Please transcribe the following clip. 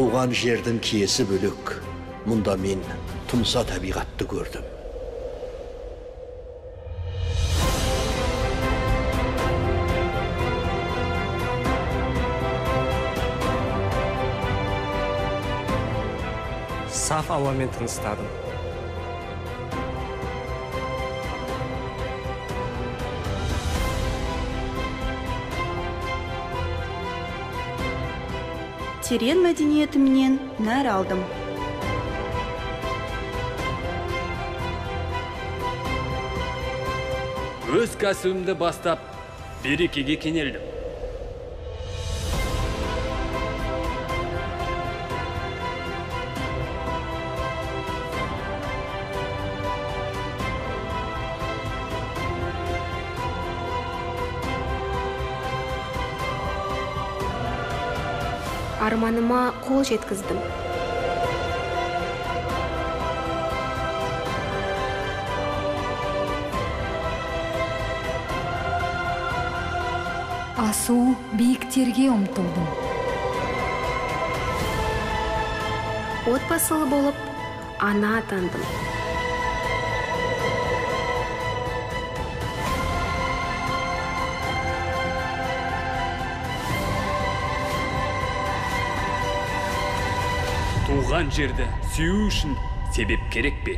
туған жердің киесі бөлек мұнда мен тұмса табиғатты көрдім саф ауамен тыныстадым терең мәдениетімнен нәр алдым. Өз кәсібімді бастап берекеге кенелдім. Арманыма қол жеткіздім. Асуу биіктерге ұмтылдым. Отбасылы болып ана атандым. Туған жерді сүю үшін себеп керек пе?